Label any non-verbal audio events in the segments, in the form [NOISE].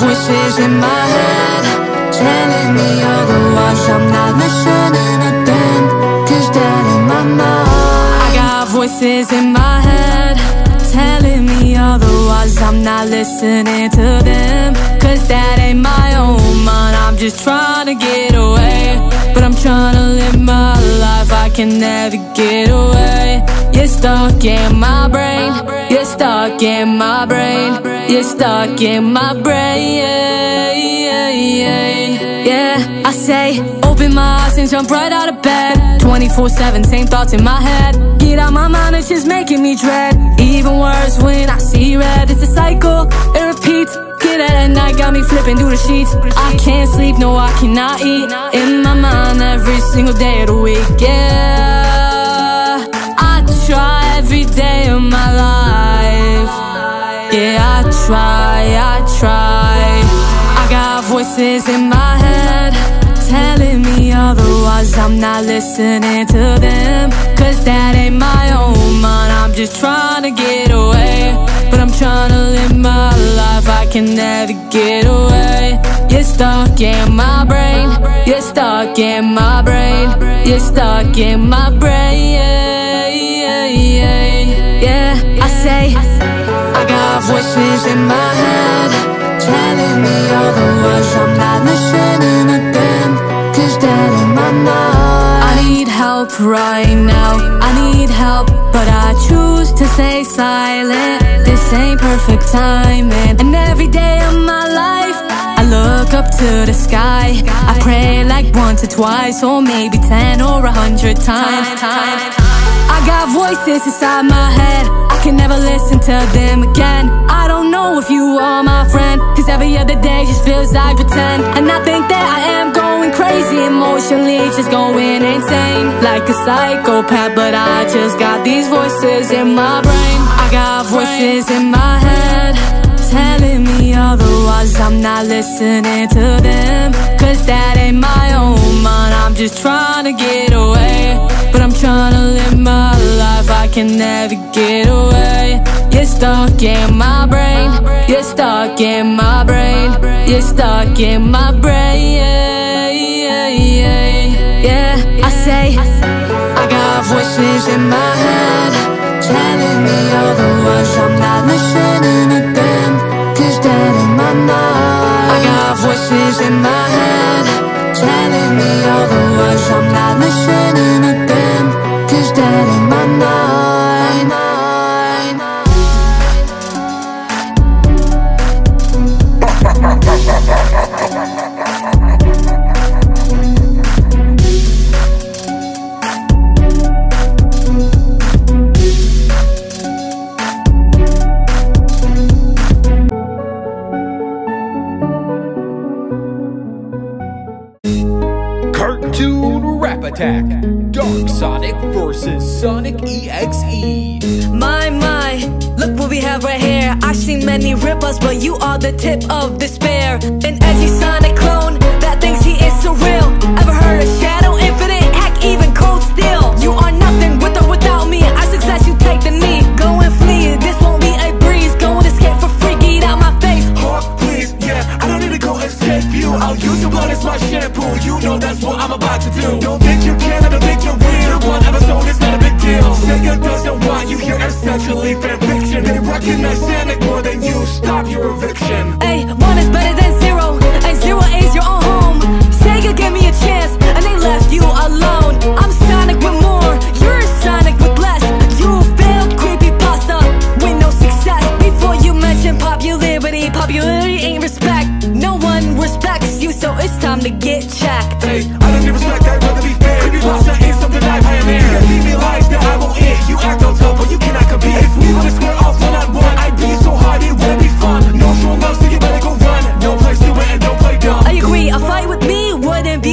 voices in my head Telling me otherwise. I'm not listening them Cause that ain't my mind. I got voices in my head Telling me otherwise. I'm not listening to them Cause that ain't my own mind. I'm just trying to get away But I'm trying to live my life. I can never get away. You're stuck in my brain stuck in my brain. You're stuck in my brain Yeah, I say Open my eyes and jump right out of bed. 24-7, same thoughts in my head. Get out my mind, it's just making me dread. Even worse when I see red. It's a cycle, it repeats. Get out at night, got me flipping through the sheets. I can't sleep, no I cannot eat. In my mind every single day of the week, yeah. I try every day of my life Yeah, I try, I try. I got voices in my head Telling me otherwise. I'm not listening to them Cause that ain't my own mind. I'm just trying to get away But I'm trying to live my life. I can never get away. You're stuck in my brain. You're stuck in my brain. You're stuck in my brain Yeah, voices in my head? Telling me otherwise I'm not listening them. Cause that ain't my mind. I need help right now. I need help But I choose to stay silent. This ain't perfect timing. And every day of my life I look up to the sky. I pray like once or twice Or maybe ten or a hundred times. I got voices inside my head can never listen to them again. I don't know if you are my friend Cause every other day just feels like pretend. And I think that I am going crazy Emotionally just going insane. Like a psychopath But I just got these voices in my brain. I got voices in my head Telling me otherwise. I'm not listening to them. Cause that ain't my own mind. I'm just trying to get away. But I'm trying to live my life. I can never get away. You're stuck in my brain. You're stuck in my brain. You're stuck in my brain. Yeah, yeah, yeah, yeah. I say I got voices in my head Telling me otherwise. I'm not voices in my head Sonic vs Sonic EXE. My, my, look what we have right here. I've seen many rip-offs, but you are the tip of despair. An edgy Sonic clone that thinks he is so real. Ever heard of Shadow Stop your eviction Hey, one is better than zero, and zero is your own home. Sega gave me a chance, and they left you alone. I'm Sonic with more, you're Sonic with less. You failed creepy pasta with no success. Before you mention popularity, popularity ain't respect. No one respects you, so it's time to get checked. Hey,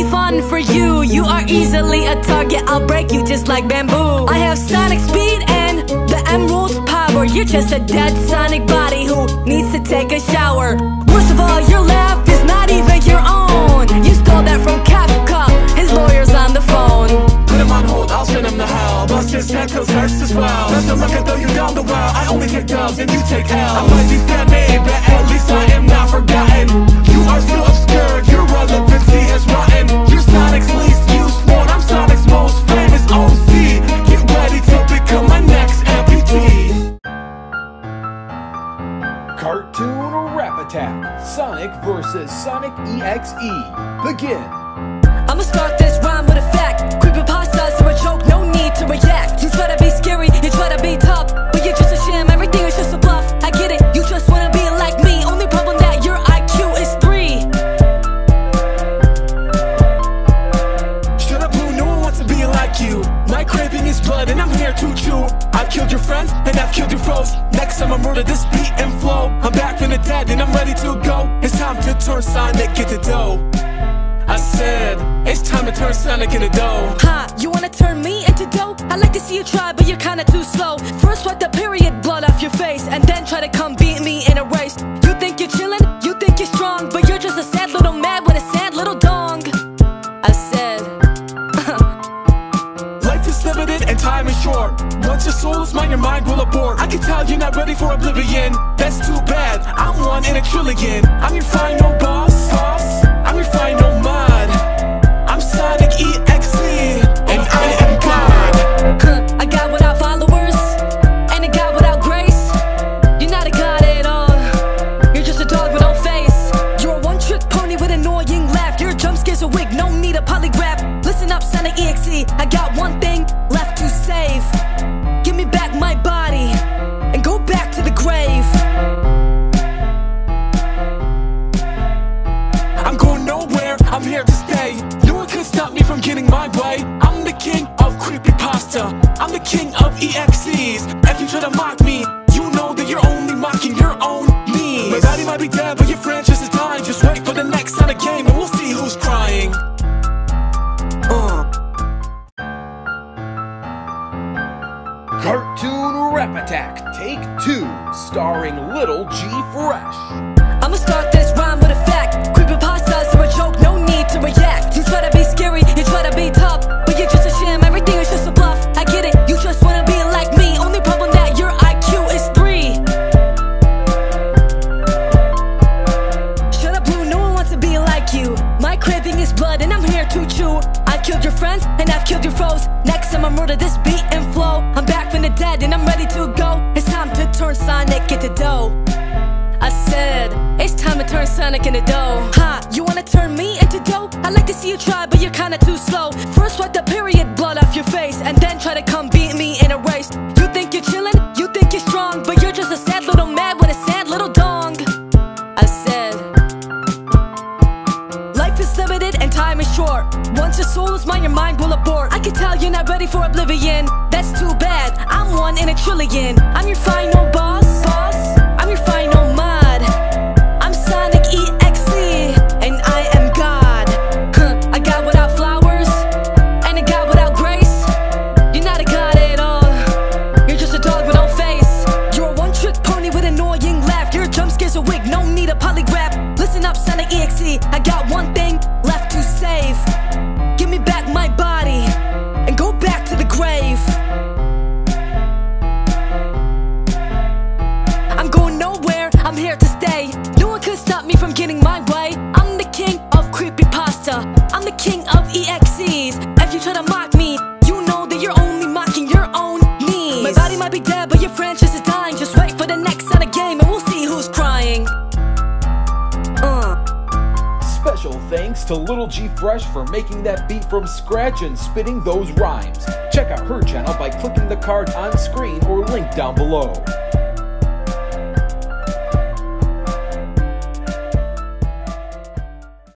fun for you. You are easily a target, I'll break you just like bamboo. I have sonic speed and the emerald's power. You're just a dead sonic body who needs to take a shower. Worst of all, your laugh is not even your own. You stole that from Kefka, his lawyer's on the phone. Put him on hold, I'll send him to hell Bust his head cause hurts as well Best of luck and throw you down the well I only take dubs and you take L I might be made, but EXE. Begin. I'ma start this rhyme with a fact. Creepypastas are a joke, no need to react. You try to be scary, you try to be tough, but you're just a sham. Everything is just a bluff. I get it, you just wanna be like me. Only problem that your IQ is three. Shut up, boo, no one wants to be like you. My craving is blood, and I'm here to chew. I've killed your friends, and I've killed your foes. Next time I murder this beat and flow. I'm back from the dead, and I'm ready to go. It's time to turn Sonic into dough. I said, it's time to turn Sonic into dough. Ha, you wanna turn me into dough? I like to see you try, but you're kinda too slow. First wipe the period blood off your face, and then try to come beat me in a race. You think you're chillin', you think you're strong, but you're just a sad little mad with a sad little dong. I said, [LAUGHS] Life is limited and time is short. Once your soul is mine, your mind will abort. I can tell you're not ready for oblivion. That's too bad. I'm one in a trillion. I'm your final boss. Mock me, you know that you're only mocking your own knees. My body might be dead, but your franchise is dying. Just wait for the next Sonic game and we'll see who's crying. Uh. Cartoon Rap Attack Take 2, starring Little G Fresh. I'ma start this and I've killed your foes. Next time I murder this beat and flow. I'm back from the dead, and I'm ready to go. It's time to turn Sonic into dough. I said, it's time to turn Sonic into dough. Ha, you wanna turn me into dough? I like to see you try, but you're kinda too slow. First wipe the period blood off your face, and then try to come not ready for oblivion. That's too bad. I'm one in a trillion. I'm your final boss. I'm here to stay. No one could stop me from getting my way. I'm the king of creepypasta. I'm the king of EXEs. If you try to mock me, you know that you're only mocking your own knees. My body might be dead, but your franchise is dying. Just wait for the next Sonic game and we'll see who's crying. Uh. Special thanks to Little G Fresh for making that beat from scratch and spitting those rhymes. Check out her channel by clicking the card on screen or link down below.